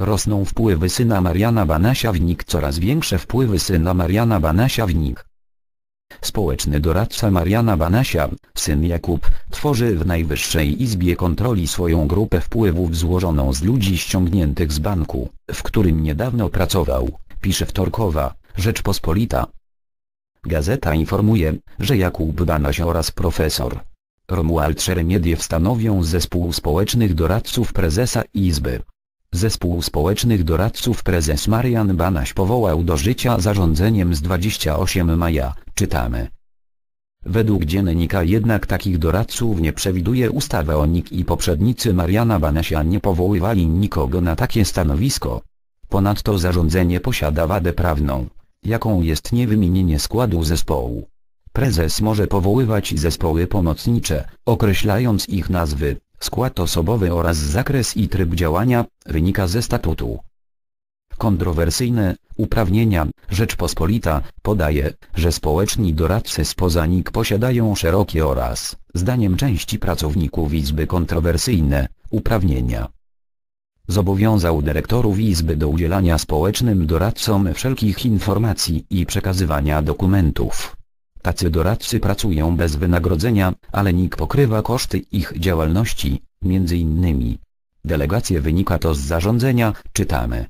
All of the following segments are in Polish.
Rosną wpływy syna Mariana Banasia w NIK coraz większe wpływy syna Mariana Banasia w NIK. Społeczny doradca Mariana Banasia, syn Jakub, tworzy w Najwyższej Izbie Kontroli swoją grupę wpływów złożoną z ludzi ściągniętych z banku, w którym niedawno pracował, pisze wtorkowa, Rzeczpospolita. Gazeta informuje, że Jakub Banaś oraz profesor Romuald Szeremiediew stanowią zespół społecznych doradców prezesa Izby. Zespół społecznych doradców prezes Marian Banaś powołał do życia zarządzeniem z 28 maja, czytamy. Według dziennika jednak takich doradców nie przewiduje ustawa o NIK i poprzednicy Mariana Banasia nie powoływali nikogo na takie stanowisko. Ponadto zarządzenie posiada wadę prawną, jaką jest niewymienienie składu zespołu. Prezes może powoływać zespoły pomocnicze, określając ich nazwy, skład osobowy oraz zakres i tryb działania, wynika ze statutu. Kontrowersyjne uprawnienia Rzeczpospolita podaje, że społeczni doradcy spoza NIK posiadają szerokie oraz, zdaniem części pracowników Izby kontrowersyjne uprawnienia. Zobowiązał dyrektorów Izby do udzielania społecznym doradcom wszelkich informacji i przekazywania dokumentów. Tacy doradcy pracują bez wynagrodzenia, ale NIK pokrywa koszty ich działalności, między innymi. Delegacje wynika to z zarządzenia, czytamy.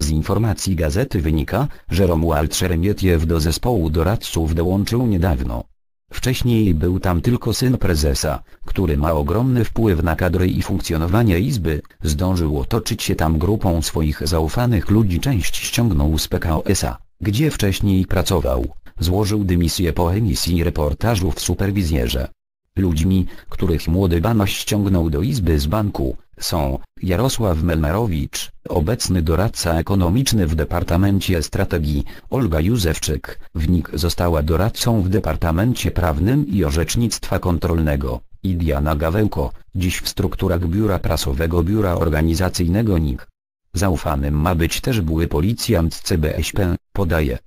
Z informacji gazety wynika, że Romuald Szeremietiew do zespołu doradców dołączył niedawno. Wcześniej był tam tylko syn prezesa, który ma ogromny wpływ na kadry i funkcjonowanie Izby, zdążył otoczyć się tam grupą swoich zaufanych ludzi część ściągnął z PKOS-a, gdzie wcześniej pracował, złożył dymisję po emisji reportażu w Superwizjerze. Ludźmi, których młody Banaś ściągnął do Izby z banku, są Jarosław Melmarowicz, obecny doradca ekonomiczny w Departamencie Strategii, Olga Józefczyk, w NIK została doradcą w Departamencie Prawnym i Orzecznictwa Kontrolnego, i Diana Gawełko, dziś w strukturach Biura Prasowego Biura Organizacyjnego NIK. Zaufanym ma być też były policjant CBŚP, podaje.